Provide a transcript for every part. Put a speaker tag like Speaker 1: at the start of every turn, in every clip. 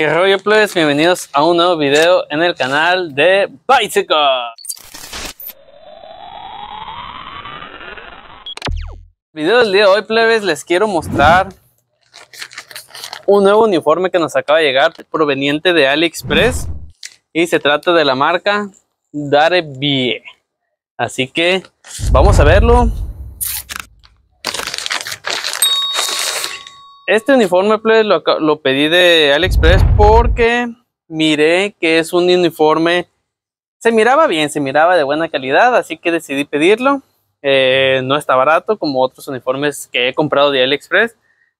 Speaker 1: ¿Qué rollo plebes? Bienvenidos a un nuevo video en el canal de Bicycle. Video del día de hoy plebes les quiero mostrar un nuevo uniforme que nos acaba de llegar proveniente de AliExpress y se trata de la marca Darebie. Así que vamos a verlo. Este uniforme pues, lo, lo, pedí de AliExpress porque miré que es un uniforme, se miraba bien, se miraba de buena calidad, así que decidí pedirlo. Eh, no está barato como otros uniformes que he comprado de AliExpress,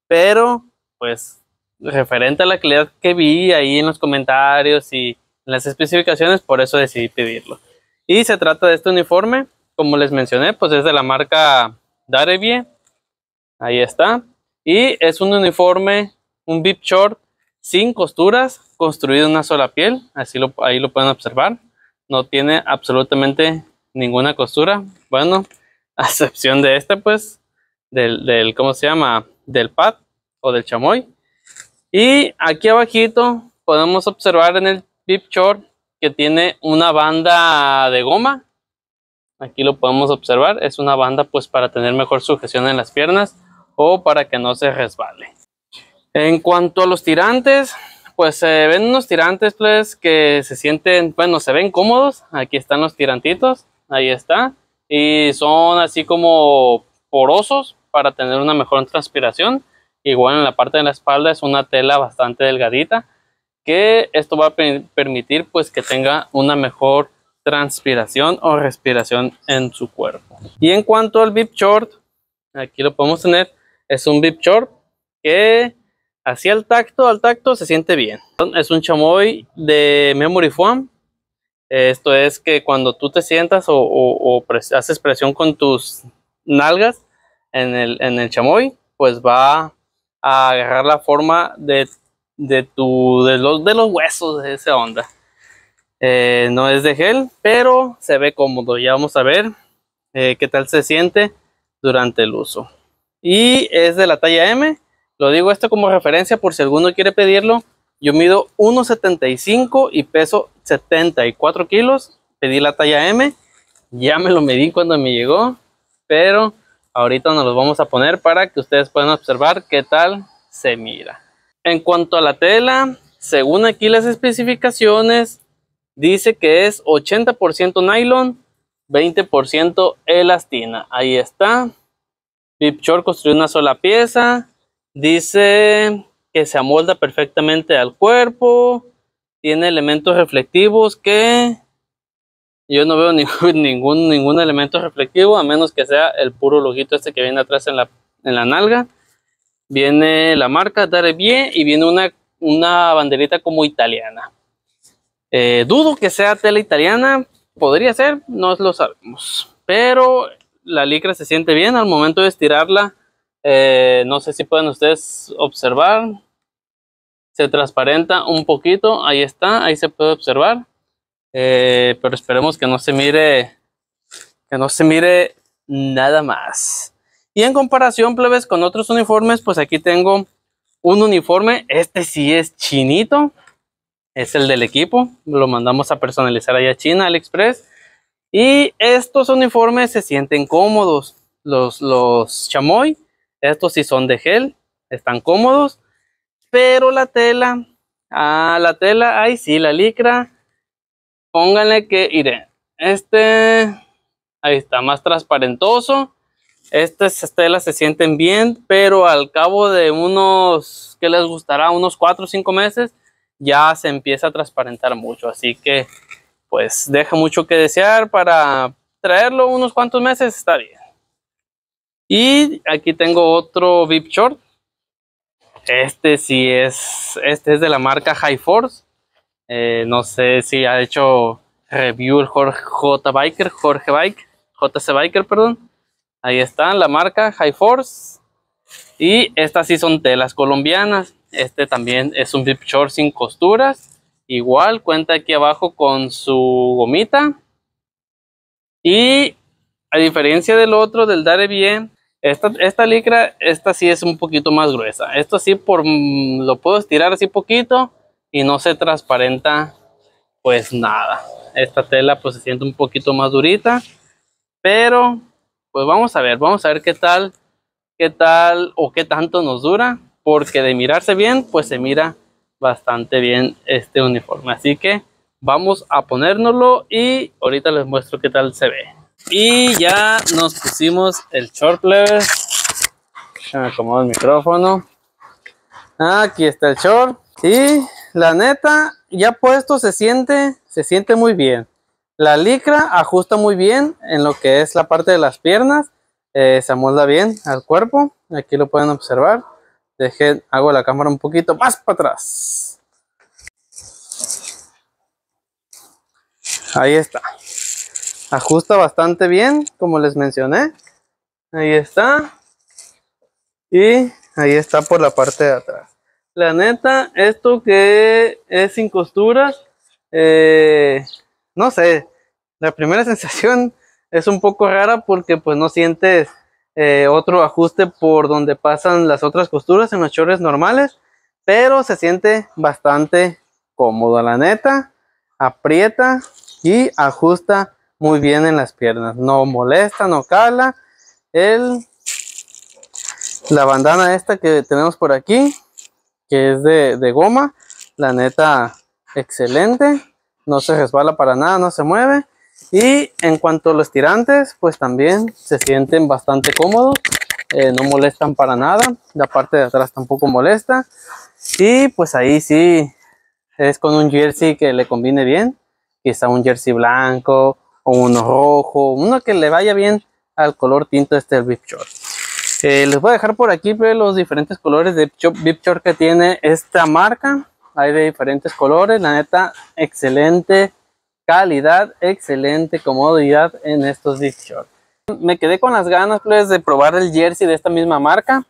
Speaker 1: pero pues referente a la calidad que vi ahí en los comentarios y en las especificaciones, por eso decidí pedirlo. Y se trata de este uniforme, como les mencioné, pues es de la marca Darebie. Ahí está. Y es un uniforme, un bib short sin costuras, construido en una sola piel. Así lo, ahí lo pueden observar. No tiene absolutamente ninguna costura. Bueno, a excepción de este, pues, del, del, ¿cómo se llama? Del pad o del chamoy. Y aquí abajito podemos observar en el bib short que tiene una banda de goma. Aquí lo podemos observar. Es una banda pues para tener mejor sujeción en las piernas o para que no se resbale. En cuanto a los tirantes, pues se ven unos tirantes pues que se sienten, bueno, se ven cómodos. Aquí están los tirantitos, ahí está. Y son así como porosos para tener una mejor transpiración. Igual en la parte de la espalda es una tela bastante delgadita que esto va a permitir pues que tenga una mejor transpiración o respiración en su cuerpo. Y en cuanto al bib short, aquí lo podemos tener, es un bib short que así al tacto, al tacto se siente bien. Es un chamoy de memory foam. Esto es que cuando tú te sientas o, haces presión con tus nalgas en el, en el chamoy, pues va a agarrar la forma de, de, tu, de, los, de los huesos de esa onda. Eh, no es de gel, pero se ve cómodo. Ya vamos a ver eh, qué tal se siente durante el uso y es de la talla M. Lo digo esto como referencia por si alguno quiere pedirlo. Yo mido 1.75 y peso 74 kilos. Pedí la talla M. Ya me lo medí cuando me llegó. Pero ahorita nos los vamos a poner para que ustedes puedan observar qué tal se mira. En cuanto a la tela, según aquí las especificaciones, dice que es 80% nylon, 20% elastina. Ahí está. Bip Short construyó una sola pieza. Dice que se amolda perfectamente al cuerpo. Tiene elementos reflectivos que yo no veo ningún, ningún, elemento reflectivo a menos que sea el puro logito este que viene atrás en la, en la nalga. Viene la marca Darebie y viene una, una banderita como italiana. Eh, dudo que sea tela italiana, podría ser, no lo sabemos. Pero la licra se siente bien al momento de estirarla. Eh, no sé si pueden ustedes observar. Se transparenta un poquito. Ahí está, ahí se puede observar. Eh, pero esperemos que no se mire, que no se mire nada más. Y en comparación, plebes, con otros uniformes, pues aquí tengo un uniforme. Este sí es chinito. Es el del equipo. Lo mandamos a personalizar allá a China, AliExpress. Y estos uniformes se sienten cómodos. Los, los chamoy, estos sí son de gel, están cómodos. Pero la tela, ah, la tela, ahí sí, la licra. Pónganle que, miren, este, ahí está, más transparentoso. Estas telas se sienten bien, pero al cabo de unos, ¿qué les gustará? Unos 4 o 5 meses, ya se empieza a transparentar mucho. Así que pues deja mucho que desear para traerlo unos cuantos meses está bien. Y aquí tengo otro VIP Short. Este sí es, este es de la marca High Force. Eh, no sé si ha hecho review el Jorge J Biker, Jorge Bike, JC Biker, perdón. Ahí está la marca High Force. Y estas sí son telas colombianas. Este también es un VIP Short sin costuras. Igual cuenta aquí abajo con su gomita. Y a diferencia del otro, del Dare Bien, esta, esta licra, esta sí es un poquito más gruesa. Esto sí por, mm, lo puedo estirar así poquito y no se transparenta pues nada. Esta tela pues se siente un poquito más durita, pero pues vamos a ver, vamos a ver qué tal, qué tal o qué tanto nos dura, porque de mirarse bien pues se mira bastante bien este uniforme. Así que vamos a ponérnoslo y ahorita les muestro qué tal se ve. Y ya nos pusimos el short level. me acomodo el micrófono. Aquí está el short. Y la neta, ya puesto se siente, se siente muy bien. La licra ajusta muy bien en lo que es la parte de las piernas. Eh, se amolda bien al cuerpo. Aquí lo pueden observar. Dejen, hago la cámara un poquito más para atrás. Ahí está. Ajusta bastante bien, como les mencioné. Ahí está. Y ahí está por la parte de atrás. La neta, esto que es sin costuras, eh, no sé, la primera sensación es un poco rara porque pues no sientes eh, otro ajuste por donde pasan las otras costuras en los shorts normales, pero se siente bastante cómodo, la neta, aprieta y ajusta muy bien en las piernas, no molesta, no cala, el, la bandana esta que tenemos por aquí, que es de, de goma, la neta, excelente, no se resbala para nada, no se mueve, y en cuanto a los tirantes, pues también se sienten bastante cómodos. Eh, no molestan para nada. La parte de atrás tampoco molesta. Y pues ahí sí es con un jersey que le combine bien. Quizá un jersey blanco o uno rojo. Uno que le vaya bien al color tinto este del Short. Eh, les voy a dejar por aquí pues, los diferentes colores de Short que tiene esta marca. Hay de diferentes colores. La neta, excelente calidad, excelente comodidad en estos Deep Short. Me quedé con las ganas pues, de probar el jersey de esta misma marca.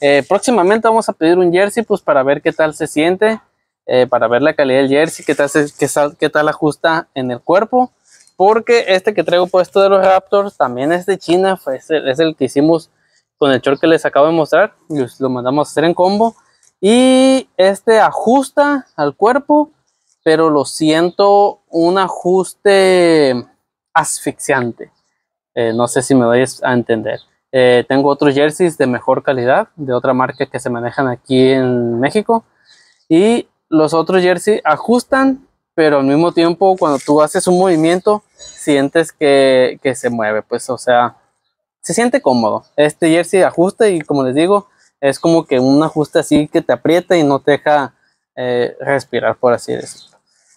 Speaker 1: Eh, próximamente vamos a pedir un jersey pues para ver qué tal se siente, eh, para ver la calidad del jersey, qué tal, qué, qué tal ajusta en el cuerpo. Porque este que traigo puesto de los Raptors también es de China, es el, es el que hicimos con el short que les acabo de mostrar. Lo mandamos a hacer en combo. Y este ajusta al cuerpo pero lo siento un ajuste asfixiante. Eh, no sé si me vais a entender. Eh, tengo otros jerseys de mejor calidad, de otra marca que se manejan aquí en México. Y los otros jerseys ajustan, pero al mismo tiempo cuando tú haces un movimiento, sientes que, se mueve. Pues o sea, se siente cómodo. Este jersey ajusta y como les digo, es como que un ajuste así que te aprieta y no te deja eh, respirar, por así decirlo.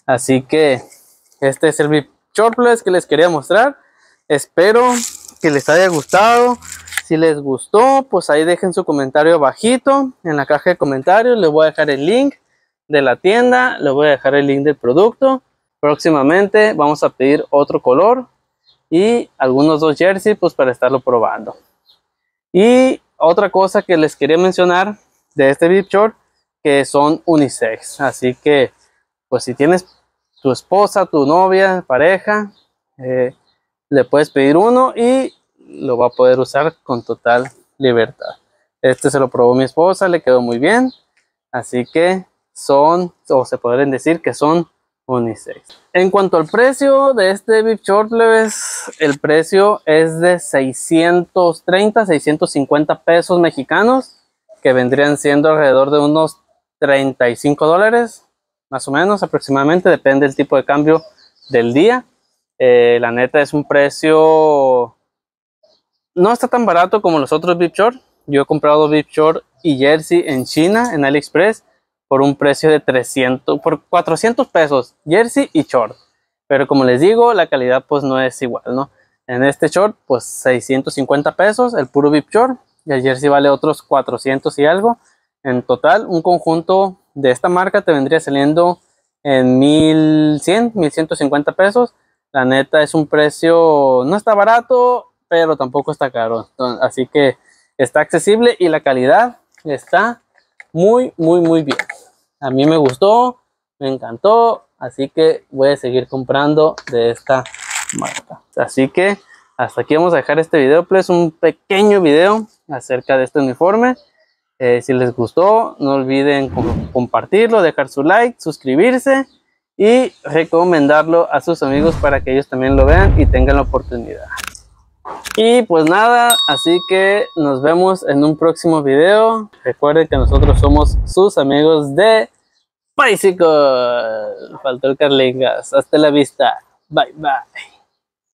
Speaker 1: Así que este es el short plus que les quería mostrar. Espero que les haya gustado. Si les gustó, pues ahí dejen su comentario abajito en la caja de comentarios. Les voy a dejar el link de la tienda. Les voy a dejar el link del producto. Próximamente vamos a pedir otro color y algunos dos jerseys pues para estarlo probando. Y otra cosa que les quería mencionar de este VIP Short que son unisex. Así que pues si tienes tu esposa, tu novia, pareja, eh, le puedes pedir uno y lo va a poder usar con total libertad. Este se lo probó mi esposa, le quedó muy bien. Así que son, o se podrían decir que son unisex. En cuanto al precio de este Big Shortleves, el precio es de 630, 650 pesos mexicanos, que vendrían siendo alrededor de unos 35 dólares más o menos aproximadamente, depende del tipo de cambio del día. Eh, la neta es un precio, no está tan barato como los otros VIP Short. Yo he comprado VIP Short y Jersey en China, en AliExpress, por un precio de 300, por 400 pesos, Jersey y Short. Pero como les digo, la calidad pues no es igual, ¿no? En este short, pues 650 pesos, el puro VIP Short, y el Jersey vale otros 400 y algo. En total, un conjunto de esta marca te vendría saliendo en 1100, 1150 pesos. La neta es un precio, no está barato, pero tampoco está caro. Así que está accesible y la calidad está muy, muy, muy bien. A mí me gustó, me encantó, así que voy a seguir comprando de esta marca. Así que hasta aquí vamos a dejar este video, pues un pequeño video acerca de este uniforme. Eh, si les gustó, no olviden compartirlo, dejar su like, suscribirse y recomendarlo a sus amigos para que ellos también lo vean y tengan la oportunidad. Y pues nada, así que nos vemos en un próximo video. Recuerden que nosotros somos sus amigos de Bicycle. Faltó el Carlingas. Hasta la vista. Bye bye.